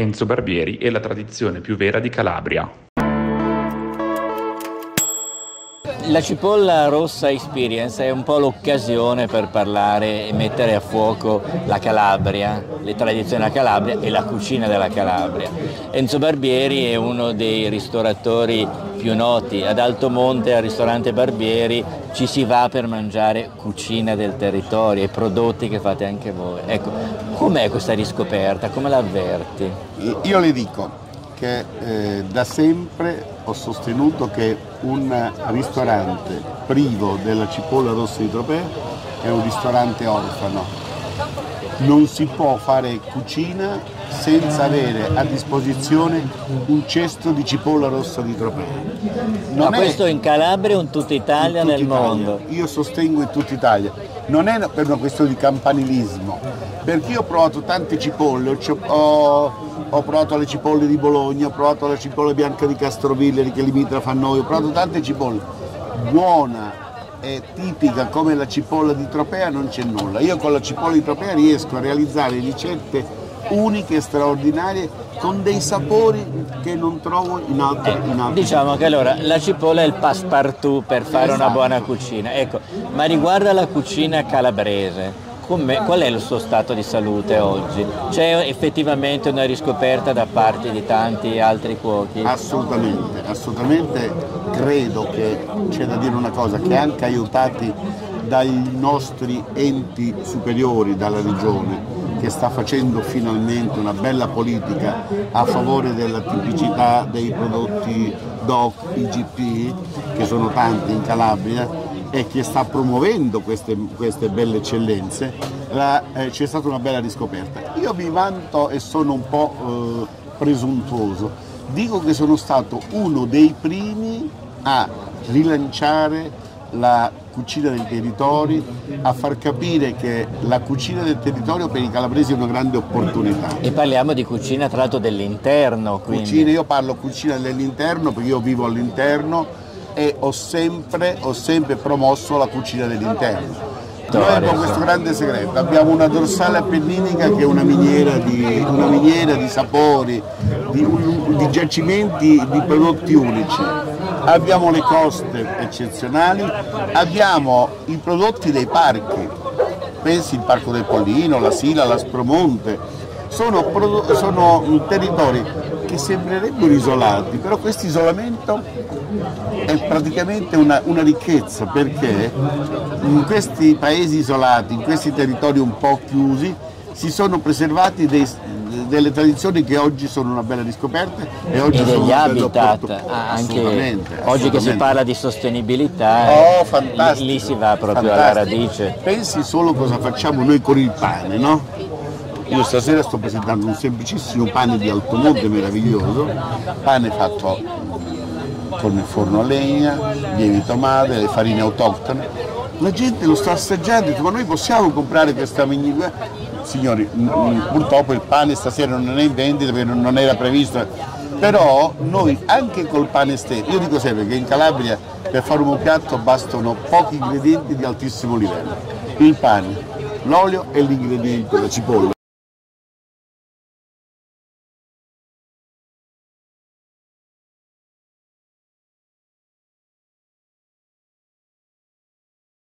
Enzo Barbieri e la tradizione più vera di Calabria. La cipolla rossa Experience è un po' l'occasione per parlare e mettere a fuoco la Calabria, le tradizioni della Calabria e la cucina della Calabria. Enzo Barbieri è uno dei ristoratori più noti. Ad Altomonte, al ristorante Barbieri, ci si va per mangiare cucina del territorio, i prodotti che fate anche voi. Ecco, com'è questa riscoperta? Come la avverti? Io le dico, che eh, da sempre ho sostenuto che un ristorante privo della cipolla rossa di Tropea è un ristorante orfano. Non si può fare cucina senza avere a disposizione un cesto di cipolla rossa di Tropea. Non Ma questo in Calabria o in tutta Italia, in nel Italia. mondo? Io sostengo in tutta Italia. Non è per una questione di campanilismo, perché io ho provato tante cipolle, ho, ho provato le cipolle di Bologna, ho provato la cipolla bianca di Castrovilleri che limitrofa a noi, ho provato tante cipolle. Buona e tipica come la cipolla di Tropea non c'è nulla. Io con la cipolla di Tropea riesco a realizzare ricette uniche, straordinarie, con dei sapori che non trovo in altri. Eh, in altri diciamo che allora la cipolla è il passepartout per fare esatto. una buona cucina. Ecco, ma riguarda la cucina calabrese, qual è il suo stato di salute oggi? C'è effettivamente una riscoperta da parte di tanti altri cuochi? Assolutamente, assolutamente credo che c'è da dire una cosa, che anche aiutati dai nostri enti superiori, dalla regione, che sta facendo finalmente una bella politica a favore della tipicità dei prodotti DOC, IGP, che sono tanti in Calabria, e che sta promuovendo queste, queste belle eccellenze, eh, c'è stata una bella riscoperta. Io mi vanto e sono un po' eh, presuntuoso, dico che sono stato uno dei primi a rilanciare la cucina dei territori, a far capire che la cucina del territorio per i calabresi è una grande opportunità. E parliamo di cucina tra l'altro dell'interno. Cucina, io parlo cucina dell'interno perché io vivo all'interno e ho sempre, ho sempre promosso la cucina dell'interno. Noi abbiamo questo grande segreto, abbiamo una dorsale appenninica che è una miniera di, una miniera di sapori, di, di giacimenti di prodotti unici abbiamo le coste eccezionali, abbiamo i prodotti dei parchi, pensi il Parco del Pollino, la Sila, la Spromonte, sono, sono territori che sembrerebbero isolati, però questo isolamento è praticamente una, una, ricchezza perché in questi paesi isolati, in questi territori un po' chiusi, si sono preservati dei, delle tradizioni che oggi sono una bella riscoperta e oggi e degli habitat anche assolutamente, oggi che si parla di sostenibilità oh, lì, lì, si va proprio fantastico. alla radice. Pensi solo cosa facciamo noi con il pane no? io stasera sto presentando un semplicissimo pane di alto monte meraviglioso. Pane fatto con il forno a legna lievito madre, le farine autoctone. La gente lo sta assaggiando e dice ma noi possiamo comprare questa mignola signori, purtroppo il pane stasera non è in vendita perché non era previsto, però noi anche col pane stesso, io dico sempre che in Calabria per fare un piatto bastano pochi ingredienti di altissimo livello, il pane, l'olio e l'ingrediente, la cipolla.